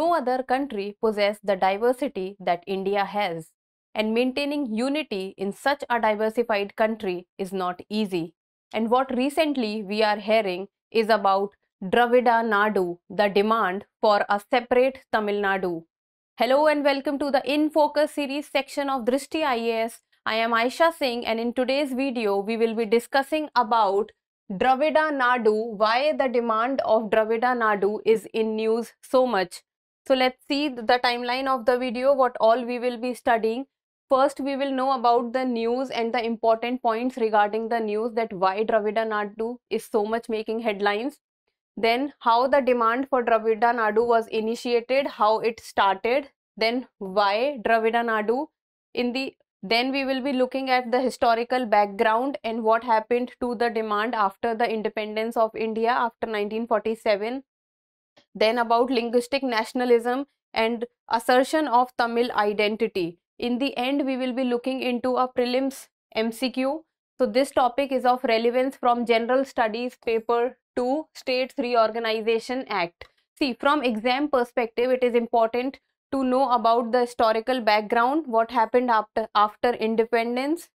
no other country possesses the diversity that India has. And maintaining unity in such a diversified country is not easy. And what recently we are hearing is about Dravida Nadu, the demand for a separate Tamil Nadu. Hello and welcome to the In Focus series section of Drishti IAS. I am Aisha Singh and in today's video we will be discussing about Dravida Nadu, why the demand of Dravida Nadu is in news so much. So let's see the timeline of the video, what all we will be studying. First, we will know about the news and the important points regarding the news that why Dravida Nadu is so much making headlines. Then how the demand for Dravida Nadu was initiated, how it started, then why Dravida Nadu in the then we will be looking at the historical background and what happened to the demand after the independence of India after 1947. Then about linguistic nationalism and assertion of Tamil identity. In the end, we will be looking into a prelims MCQ. So this topic is of relevance from General Studies paper 2 States Reorganization Act. See, from exam perspective, it is important to know about the historical background, what happened after, after independence,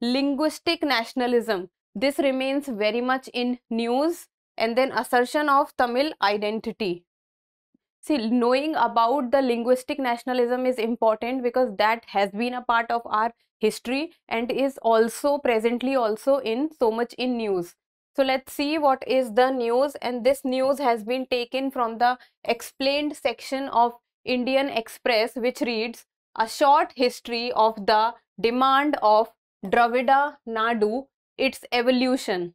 linguistic nationalism. This remains very much in news and then assertion of Tamil identity. See, knowing about the linguistic nationalism is important because that has been a part of our history and is also presently also in so much in news. So let's see what is the news and this news has been taken from the explained section of Indian Express which reads a short history of the demand of Dravida Nadu, its evolution.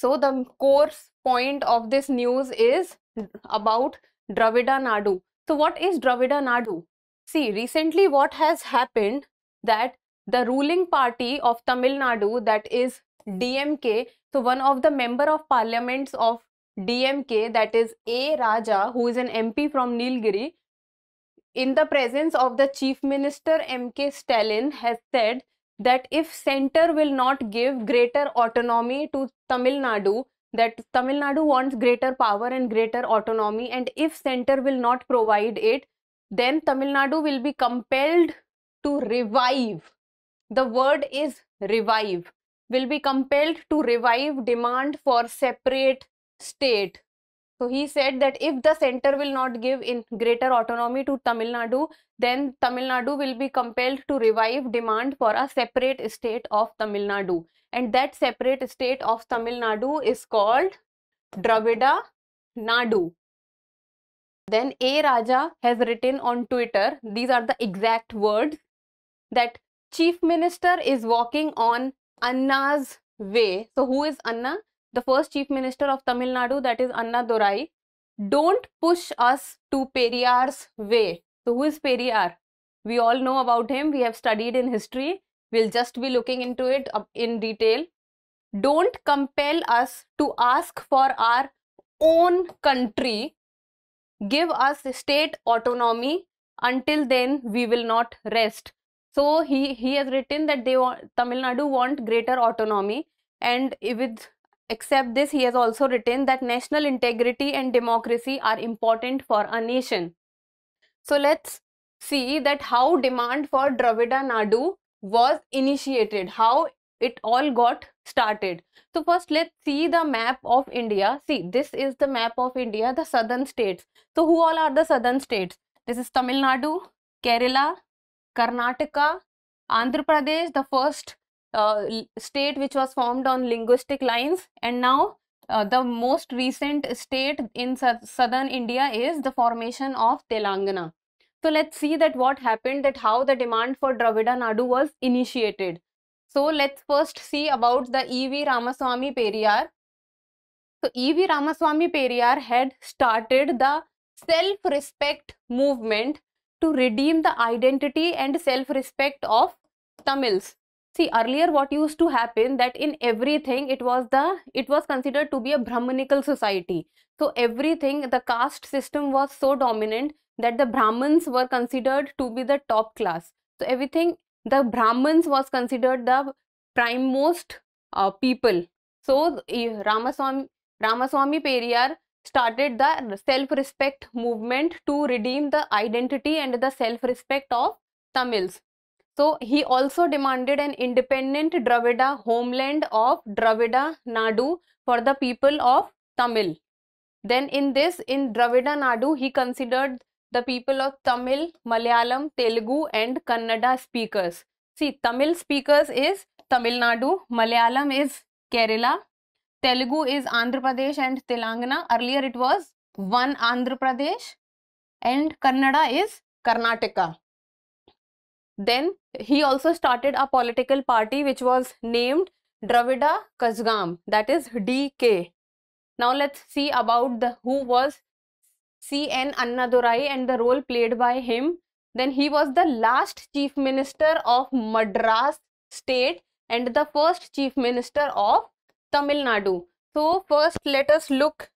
So the course point of this news is about Dravida Nadu. So what is Dravida Nadu? See, recently what has happened that the ruling party of Tamil Nadu that is DMK, so one of the member of parliaments of DMK that is A. Raja who is an MP from Nilgiri in the presence of the chief minister mk stalin has said that if center will not give greater autonomy to tamil nadu that tamil nadu wants greater power and greater autonomy and if center will not provide it then tamil nadu will be compelled to revive. The word is revive. Will be compelled to revive demand for separate state so he said that if the center will not give in greater autonomy to Tamil Nadu, then Tamil Nadu will be compelled to revive demand for a separate state of Tamil Nadu. And that separate state of Tamil Nadu is called Dravida Nadu. Then A. Raja has written on Twitter, these are the exact words, that Chief Minister is walking on Anna's way. So who is Anna? The first chief minister of Tamil Nadu, that is Annadurai, don't push us to Periyar's way. So who is Periyar? We all know about him. We have studied in history. We'll just be looking into it um, in detail. Don't compel us to ask for our own country. Give us state autonomy. Until then, we will not rest. So he, he has written that they want Tamil Nadu want greater autonomy and with Except this, he has also written that national integrity and democracy are important for a nation. So let's see that how demand for Dravida Nadu was initiated, how it all got started. So first let's see the map of India. See, this is the map of India, the southern states. So who all are the southern states? This is Tamil Nadu, Kerala, Karnataka, Andhra Pradesh, the first uh, state which was formed on linguistic lines and now uh, the most recent state in southern India is the formation of Telangana. So let's see that what happened that how the demand for Dravida Nadu was initiated. So let's first see about the E.V. Ramaswamy Periyar. So E.V. Ramaswamy Periyar had started the self-respect movement to redeem the identity and self-respect of Tamils see earlier what used to happen that in everything it was the it was considered to be a brahmanical society. So everything the caste system was so dominant that the brahmins were considered to be the top class. So everything the brahmins was considered the prime most uh, people. So ramaswamy ramaswamy periyar started the self-respect movement to redeem the identity and the self-respect of Tamils. So he also demanded an independent Dravida homeland of Dravida Nadu for the people of Tamil. Then in this, in Dravida Nadu, he considered the people of Tamil, Malayalam, Telugu and Kannada speakers. See, Tamil speakers is Tamil Nadu, Malayalam is Kerala, Telugu is Andhra Pradesh and Telangana. Earlier it was one Andhra Pradesh and Kannada is Karnataka. Then he also started a political party which was named Dravida Kazhagam that is DK. Now let's see about the who was C.N. Annadurai and the role played by him. Then he was the last chief minister of Madras state and the first chief minister of Tamil Nadu. So first let us look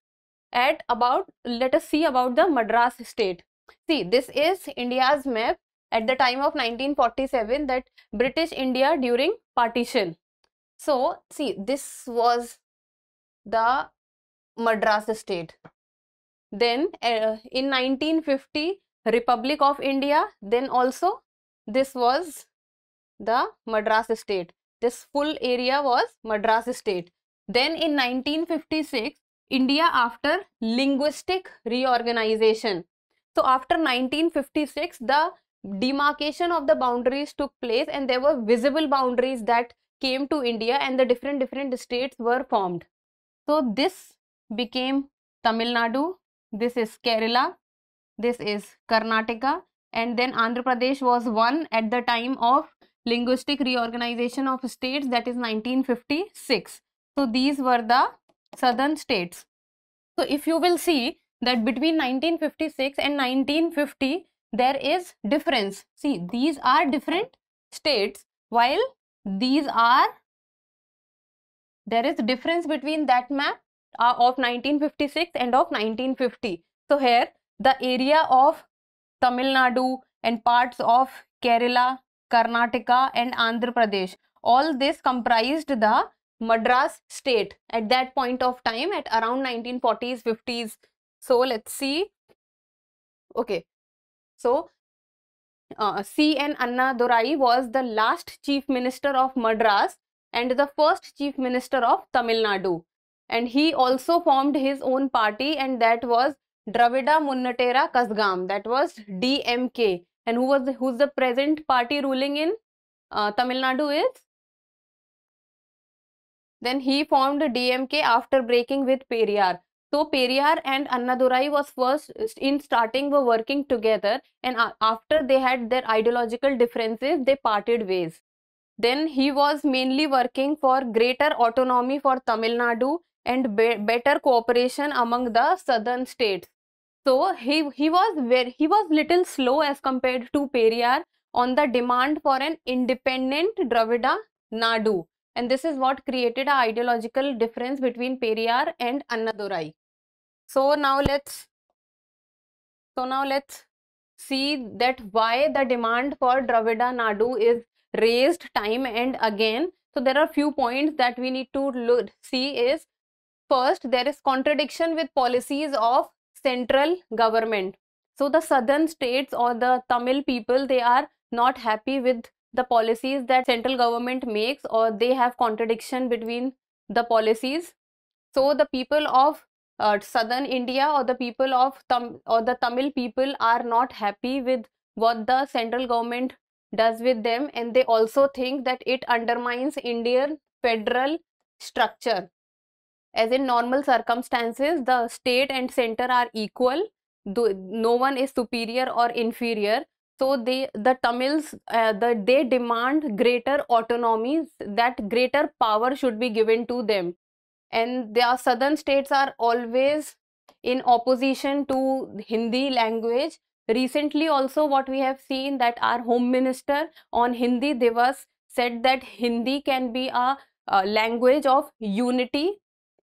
at about let us see about the Madras state. See this is India's map at the time of 1947 that British India during partition. So see this was the Madras state. Then uh, in 1950 Republic of India then also this was the Madras state. This full area was Madras state. Then in 1956 India after linguistic reorganization. So after 1956 the demarcation of the boundaries took place and there were visible boundaries that came to India and the different different states were formed. So this became Tamil Nadu, this is Kerala, this is Karnataka and then Andhra Pradesh was one at the time of linguistic reorganization of states that is 1956. So these were the southern states. So if you will see that between 1956 and 1950 there is difference. See, these are different states while these are, there is difference between that map uh, of 1956 and of 1950. So here the area of Tamil Nadu and parts of Kerala, Karnataka and Andhra Pradesh, all this comprised the Madras state at that point of time at around 1940s, 50s. So let's see. Okay, so, uh, C.N. Annadurai was the last chief minister of Madras and the first chief minister of Tamil Nadu. And he also formed his own party and that was Dravida Munnetra Kazhagam. That was DMK. And who was the, who's the present party ruling in uh, Tamil Nadu is? Then he formed DMK after breaking with Periyar. So Periyar and Annadurai was first in starting were working together and after they had their ideological differences they parted ways. Then he was mainly working for greater autonomy for Tamil Nadu and be better cooperation among the southern states. So he, he was very he was little slow as compared to Periyar on the demand for an independent Dravida Nadu and this is what created a ideological difference between Periyar and Annadurai so now let's so now let's see that why the demand for Dravida Nadu is raised time and again. So there are few points that we need to look, see is first there is contradiction with policies of central government. So the southern states or the Tamil people they are not happy with the policies that central government makes or they have contradiction between the policies. So the people of uh, southern India or the people of Tam or the Tamil people are not happy with what the central government does with them and they also think that it undermines Indian federal structure. As in normal circumstances, the state and center are equal. No one is superior or inferior. So they, the Tamils, uh, the, they demand greater autonomy, that greater power should be given to them and their southern states are always in opposition to Hindi language. Recently also what we have seen that our home minister on Hindi Divas said that Hindi can be a, language of unity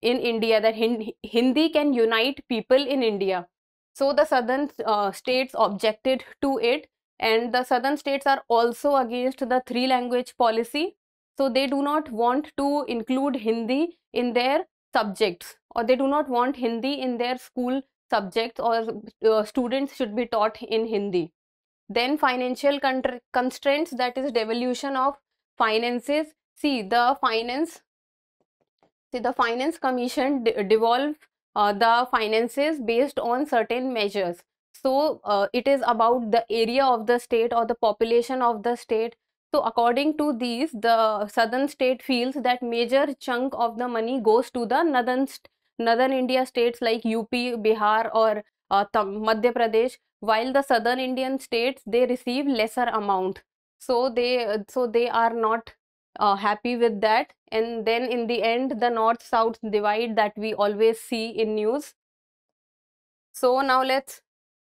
in India, that Hindi can unite people in India. So the southern uh, states objected to it and the southern states are also against the three language policy so they do not want to include Hindi in their subjects or they do not want Hindi in their school subjects or uh, students should be taught in Hindi. Then financial constraints that is devolution of finances. See the finance, see the finance commission devolve uh, the finances based on certain measures. So uh, it is about the area of the state or the population of the state so according to these, the southern state feels that major chunk of the money goes to the northern, northern India states like UP, Bihar or uh, Madhya Pradesh, while the southern Indian states, they receive lesser amount. So they, so they are not uh, happy with that. And then in the end, the north-south divide that we always see in news. So now let's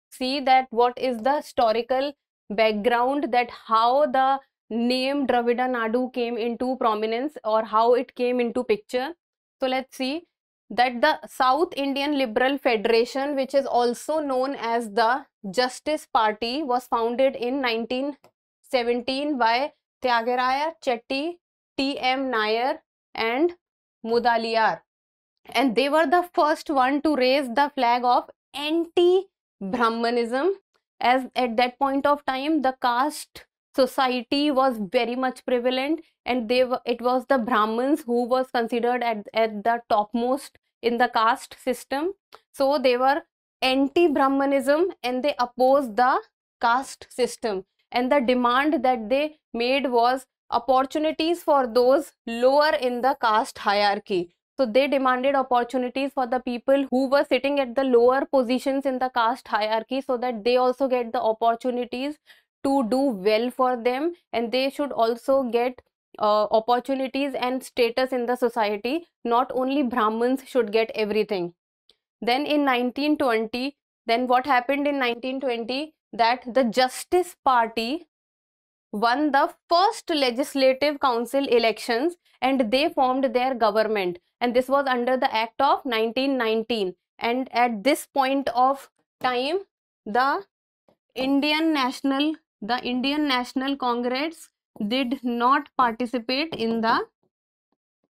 see that what is the historical background that how the name Dravida Nadu came into prominence or how it came into picture. So let's see that the South Indian Liberal Federation which is also known as the Justice Party was founded in 1917 by Tyagaraya Chetty, T.M. Nair and Mudaliar and they were the first one to raise the flag of anti-Brahmanism as at that point of time the caste society was very much prevalent and they were, it was the brahmins who was considered at, at the topmost in the caste system. So they were anti brahmanism and they opposed the caste system. And the demand that they made was opportunities for those lower in the caste hierarchy. So they demanded opportunities for the people who were sitting at the lower positions in the caste hierarchy so that they also get the opportunities to do well for them and they should also get uh, opportunities and status in the society. Not only brahmins should get everything. Then in 1920 then what happened in 1920 that the justice party won the first legislative council elections and they formed their government. And this was under the act of 1919 and at this point of time the indian national the Indian National Congress did not participate in the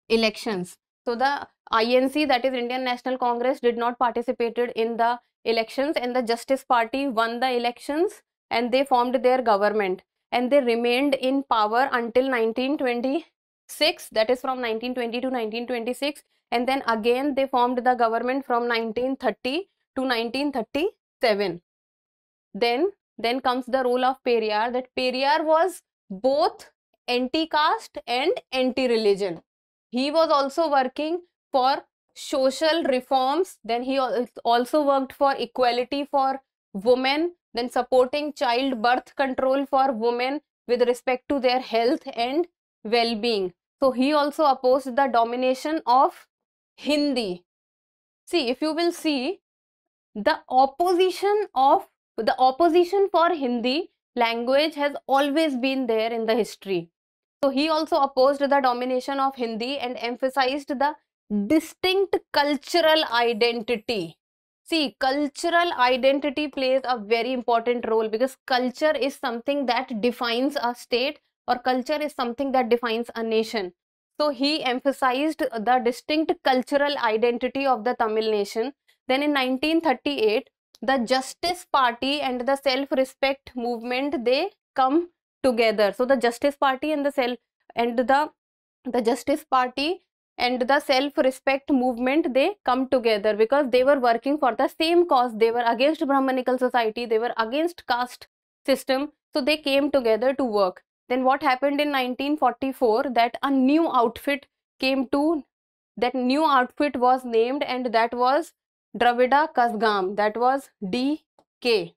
elections. So the INC that is Indian National Congress did not participated in the elections and the Justice Party won the elections and they formed their government. And they remained in power until 1926 that is from 1920 to 1926 and then again they formed the government from 1930 to 1937 then then comes the role of Periyar that Periyar was both anti-caste and anti-religion. He was also working for social reforms. Then he also worked for equality for women, then supporting child birth control for women with respect to their health and well-being. So he also opposed the domination of Hindi. See, if you will see, the opposition of the opposition for Hindi language has always been there in the history. So he also opposed the domination of Hindi and emphasized the distinct cultural identity. See, cultural identity plays a very important role because culture is something that defines a state or culture is something that defines a nation. So he emphasized the distinct cultural identity of the Tamil nation. Then in 1938, the justice party and the self respect movement they come together. So the justice party and the self and the the justice party and the self respect movement they come together because they were working for the same cause. They were against brahmanical society. They were against caste system. So they came together to work. Then what happened in 1944 that a new outfit came to that new outfit was named and that was Dravida Kazhagam, that was DK.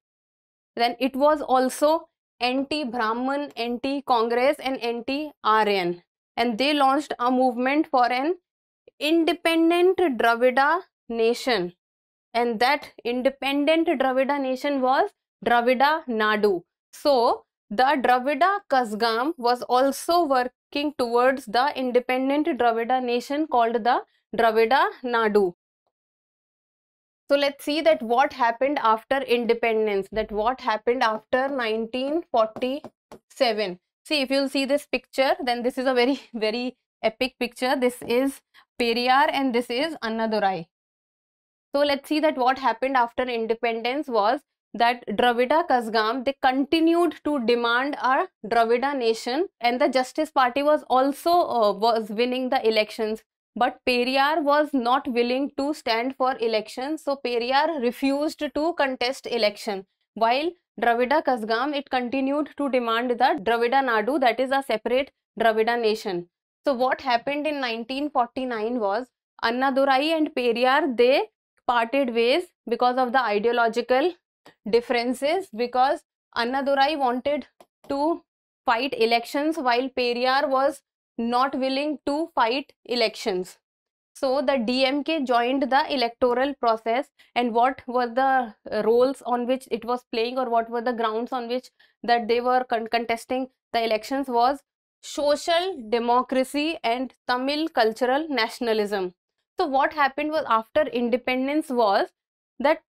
Then it was also anti-Brahman, anti-Congress and anti-Aryan. And they launched a movement for an independent Dravida nation. And that independent Dravida nation was Dravida Nadu. So, the Dravida Kazhagam was also working towards the independent Dravida nation called the Dravida Nadu. So let's see that what happened after independence, that what happened after 1947. See, if you'll see this picture, then this is a very, very epic picture. This is Periyar and this is Annadurai. So let's see that what happened after independence was that Dravida Kazhagam, they continued to demand a Dravida nation and the Justice Party was also uh, was winning the elections. But Periyar was not willing to stand for elections. So Periyar refused to contest election. While Dravida Kazhagam, it continued to demand the Dravida Nadu, that is a separate Dravida nation. So what happened in 1949 was Annadurai and Periyar, they parted ways because of the ideological differences because Annadurai wanted to fight elections while Periyar was not willing to fight elections. So the DMK joined the electoral process and what were the uh, roles on which it was playing or what were the grounds on which that they were con contesting the elections was social democracy and Tamil cultural nationalism. So what happened was after independence was that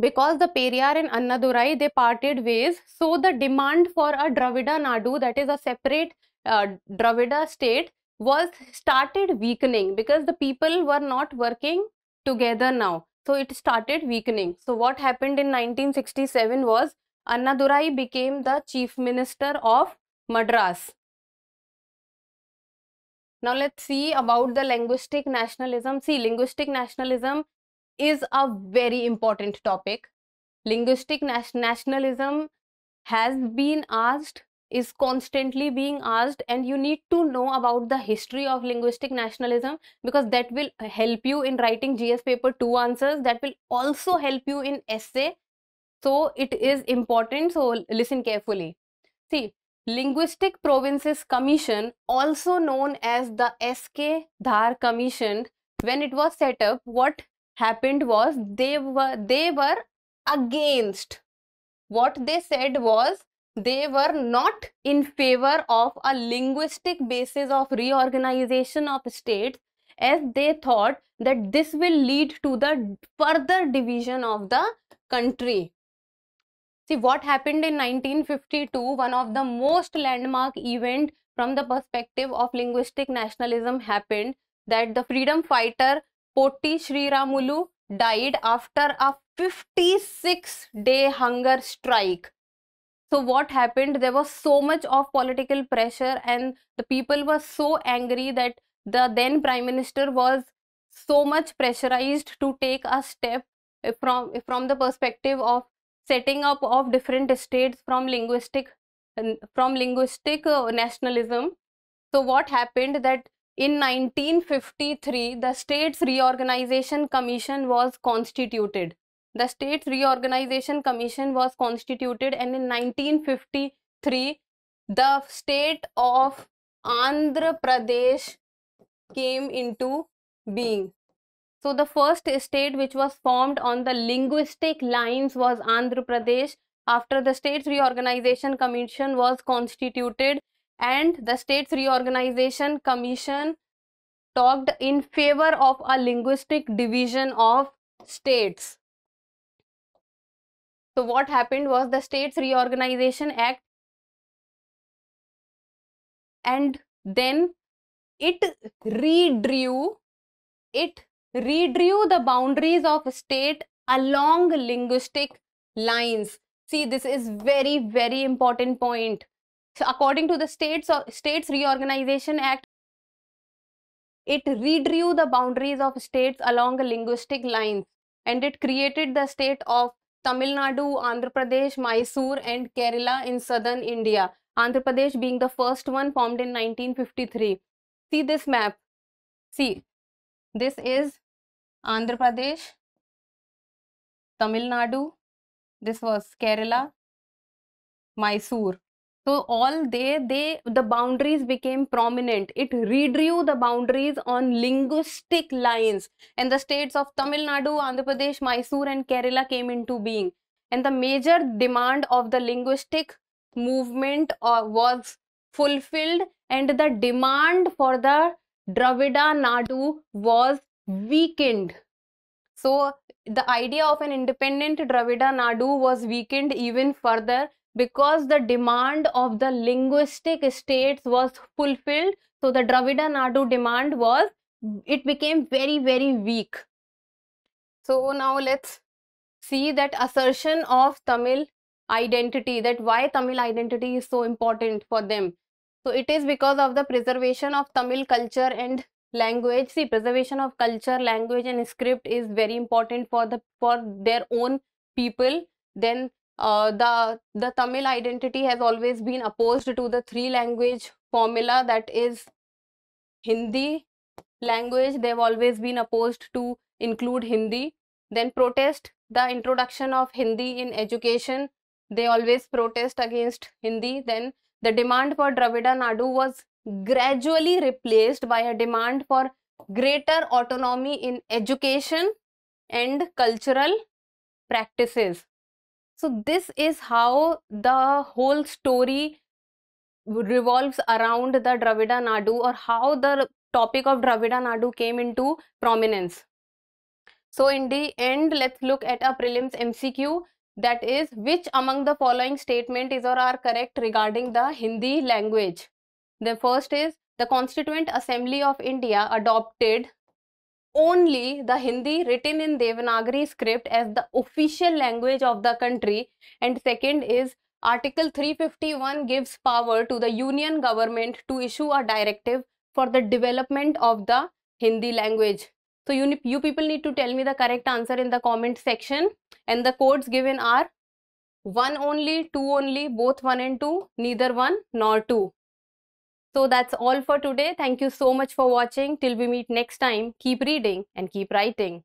because the Periyar and Annadurai they parted ways so the demand for a Dravida Nadu that is a separate uh, Dravida state was started weakening because the people were not working together now. So it started weakening. So what happened in 1967 was Annadurai became the chief minister of Madras. Now let's see about the linguistic nationalism. See linguistic nationalism is a very important topic. Linguistic nationalism has been asked, is constantly being asked, and you need to know about the history of linguistic nationalism because that will help you in writing GS paper 2 answers. That will also help you in essay. So it is important. So listen carefully. See, Linguistic Provinces Commission, also known as the SK Dhar Commission, when it was set up, what happened was they were they were against what they said was they were not in favor of a linguistic basis of reorganization of states as they thought that this will lead to the further division of the country see what happened in 1952 one of the most landmark event from the perspective of linguistic nationalism happened that the freedom fighter Potti Sriramulu died after a 56 day hunger strike. So what happened? There was so much of political pressure and the people were so angry that the then prime minister was so much pressurized to take a step from from the perspective of setting up of different states from linguistic from linguistic uh, nationalism so what happened that in 1953, the States Reorganization Commission was constituted. The States Reorganization Commission was constituted and in 1953, the state of Andhra Pradesh came into being. So the first state which was formed on the linguistic lines was Andhra Pradesh. After the States Reorganization Commission was constituted, and the States Reorganization Commission talked in favor of a linguistic division of states. So what happened was the States Reorganization Act and then it redrew it redrew the boundaries of state along linguistic lines. See this is very very important point. So according to the States, uh, States Reorganization Act, it redrew the boundaries of states along linguistic lines and it created the state of Tamil Nadu, Andhra Pradesh, Mysore and Kerala in southern India. Andhra Pradesh being the first one formed in 1953. See this map. See, this is Andhra Pradesh, Tamil Nadu, this was Kerala, Mysore so all they they the boundaries became prominent. It redrew the boundaries on linguistic lines. And the states of tamil nadu andhra pradesh mysore and kerala came into being. And the major demand of the linguistic movement uh, was fulfilled. And the demand for the dravida nadu was weakened. So the idea of an independent dravida nadu was weakened even further because the demand of the linguistic states was fulfilled So the Dravida Nadu demand was, it became very, very weak. So now let's see that assertion of Tamil identity, that why Tamil identity is so important for them. So it is because of the preservation of Tamil culture and language. See, preservation of culture, language and script is very important for the for their own people. Then uh, the the Tamil identity has always been opposed to the three language formula that is Hindi language. They've always been opposed to include Hindi. Then protest the introduction of Hindi in education. They always protest against Hindi. Then the demand for Dravida Nadu was gradually replaced by a demand for greater autonomy in education and cultural practices. So this is how the whole story revolves around the Dravida Nadu or how the topic of Dravida Nadu came into prominence. So in the end, let's look at a prelims MCQ that is which among the following statement is or are correct regarding the Hindi language. The first is the Constituent Assembly of India adopted only the Hindi written in Devanagari script as the official language of the country and second is Article 351 gives power to the union government to issue a directive for the development of the Hindi language. So you, you people need to tell me the correct answer in the comment section and the codes given are 1 only, 2 only, both 1 and 2, neither 1 nor 2. So that's all for today. Thank you so much for watching. Till we meet next time, keep reading and keep writing.